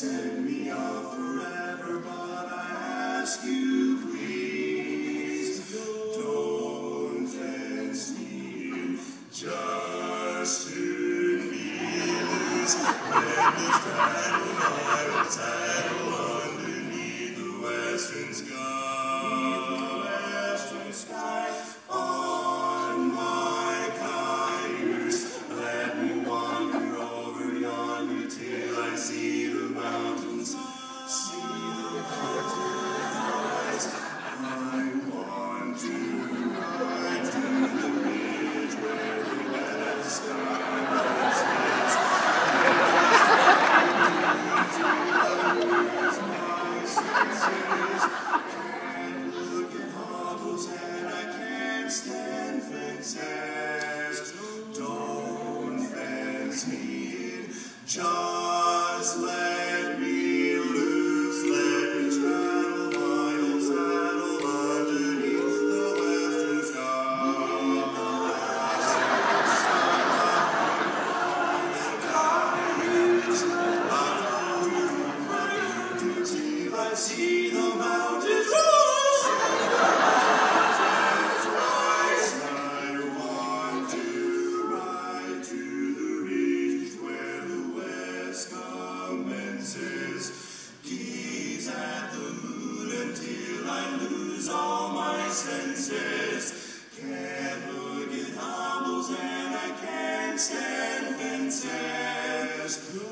Send me off forever, but I ask you, please, don't me just turn me loose. Don't fence me just let senses. Can't look at hobbles and I can't stand fences.